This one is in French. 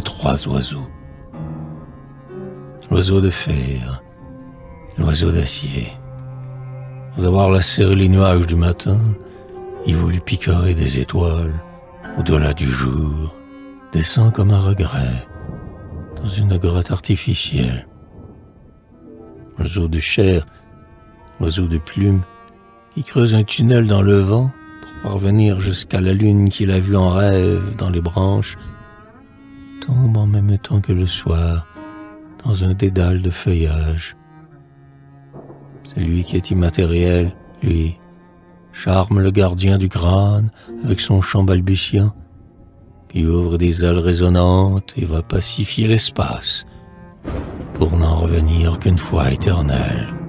trois oiseaux. L'oiseau de fer, l'oiseau d'acier. Sans avoir lacéré les nuages du matin, il voulut picorer des étoiles au-delà du jour, descend comme un regret dans une grotte artificielle. L'oiseau de chair, l'oiseau de plume, il creuse un tunnel dans le vent pour parvenir jusqu'à la lune qu'il a vue en rêve dans les branches, tombe en même temps que le soir dans un dédale de feuillage. C'est lui qui est immatériel, lui, charme le gardien du crâne avec son chant balbutiant, puis ouvre des ailes résonnantes et va pacifier l'espace pour n'en revenir qu'une fois éternelle.